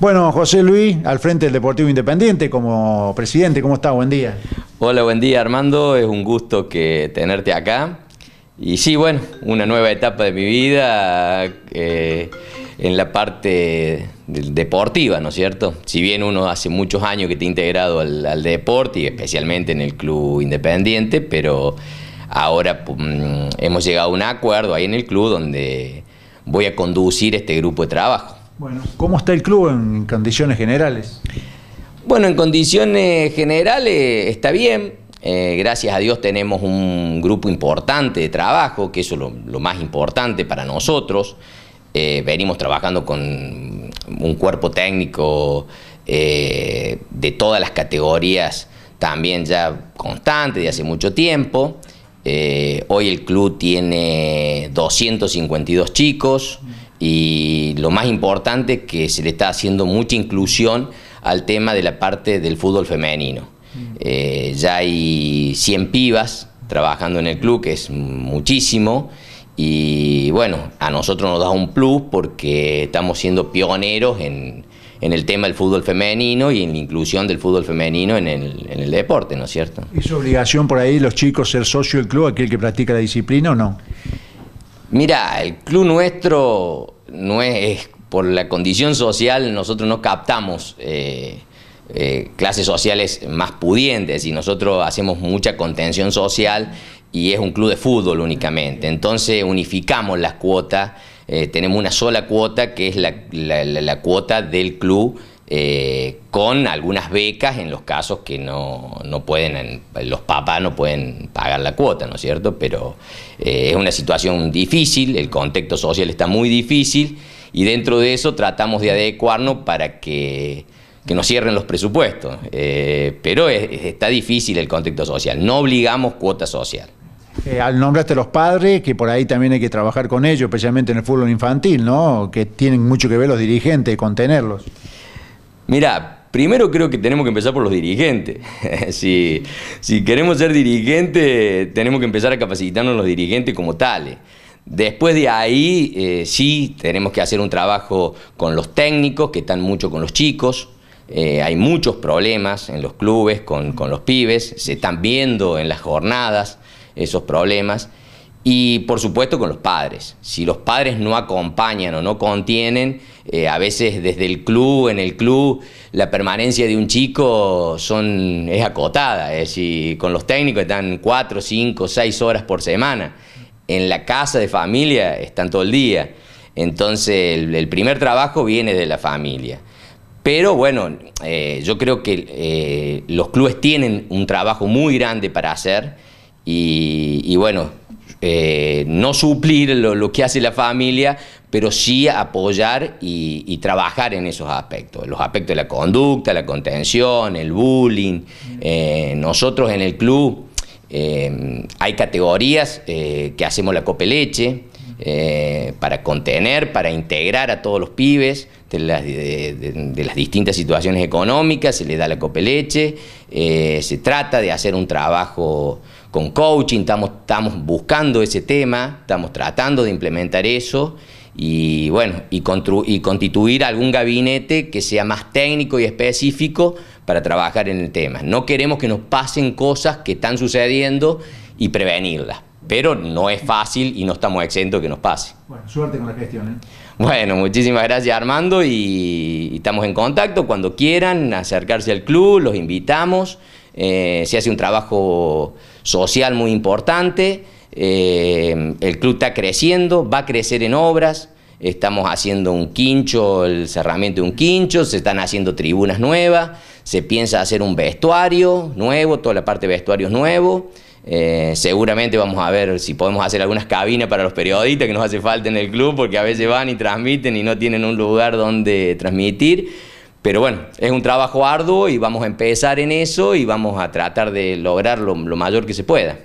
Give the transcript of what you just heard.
Bueno, José Luis, al frente del Deportivo Independiente como presidente, ¿cómo está? Buen día. Hola, buen día Armando, es un gusto que tenerte acá. Y sí, bueno, una nueva etapa de mi vida eh, en la parte deportiva, ¿no es cierto? Si bien uno hace muchos años que te ha integrado al, deporte y especialmente en el club independiente, pero ahora mm, hemos llegado a un acuerdo ahí en el club donde voy a conducir este grupo de trabajo. Bueno, ¿cómo está el club en condiciones generales? Bueno, en condiciones generales está bien. Eh, gracias a Dios tenemos un grupo importante de trabajo, que eso es lo, más importante para nosotros. Eh, venimos trabajando con un cuerpo técnico eh, de todas las categorías también ya constante de hace mucho tiempo. hoy el club tiene 252 chicos y lo más importante es que se le está haciendo mucha inclusión al tema de la parte del fútbol femenino. Mm. Eh, ya hay 100 pibas trabajando en el club, que es muchísimo, y bueno, a nosotros nos da un plus porque estamos siendo pioneros en, el tema del fútbol femenino y en la inclusión del fútbol femenino en el, en el deporte, ¿no es cierto? ¿Es obligación por ahí los chicos ser socio del club, aquel que practica la disciplina o no? Mira, el club nuestro no es, por la condición social, nosotros no captamos eh, eh, clases sociales más pudientes y nosotros hacemos mucha contención social y es un club de fútbol únicamente. Entonces unificamos las cuotas, eh, tenemos una sola cuota que es la cuota del club eh, con algunas becas en los casos que no, pueden, los papás no pueden pagar la cuota, ¿no es cierto? Pero eh, es una situación difícil, el contexto social está muy difícil y dentro de eso tratamos de adecuarnos para que, que nos cierren los presupuestos. Eh, pero está difícil el contexto social, no obligamos cuota social. al nombrarte los padres, que por ahí también hay que trabajar con ellos, especialmente en el fútbol infantil, ¿no? Que tienen mucho que ver los dirigentes, contenerlos. Mira, primero creo que tenemos que empezar por los dirigentes. si, queremos ser dirigentes, tenemos que empezar a capacitarnos los dirigentes como tales. Después de ahí, eh, sí, tenemos que hacer un trabajo con los técnicos, que están mucho con los chicos. Eh, hay muchos problemas en los clubes con, con los pibes, se están viendo en las jornadas esos problemas y por supuesto con los padres. Si los padres no acompañan o no contienen, eh, a veces desde el club, en el club, la permanencia de un chico son, es acotada. Es decir, con los técnicos están cuatro, cinco, seis horas por semana. En la casa de familia están todo el día. Entonces el, primer trabajo viene de la familia. Pero bueno, eh, yo creo que eh, los clubes tienen un trabajo muy grande para hacer y bueno, eh, no suplir lo, que hace la familia, pero sí apoyar y, trabajar en esos aspectos, los aspectos de la conducta, la contención, el bullying. Eh, nosotros en el club eh, hay categorías que hacemos la copeleche para contener, para integrar a todos los pibes de las, distintas situaciones económicas, se les da la copeleche, se trata de hacer un trabajo con coaching, estamos, estamos buscando ese tema, estamos tratando de implementar eso y bueno, y, y constituir algún gabinete que sea más técnico y específico para trabajar en el tema. No queremos que nos pasen cosas que están sucediendo y prevenirlas, pero no es fácil y no estamos exentos de que nos pase. Bueno, suerte con la gestión. ¿eh? Bueno, muchísimas gracias Armando y estamos en contacto cuando quieran acercarse al club, los invitamos. Eh, se hace un trabajo social muy importante, eh, el club está creciendo, va a crecer en obras, estamos haciendo un quincho, el cerramiento de un quincho, se están haciendo tribunas nuevas, se piensa hacer un vestuario nuevo, toda la parte de vestuarios nuevo. Eh, seguramente vamos a ver si podemos hacer algunas cabinas para los periodistas que nos hace falta en el club porque a veces van y transmiten y no tienen un lugar donde transmitir. Pero bueno, es un trabajo arduo y vamos a empezar en eso y vamos a tratar de lograr lo, mayor que se pueda.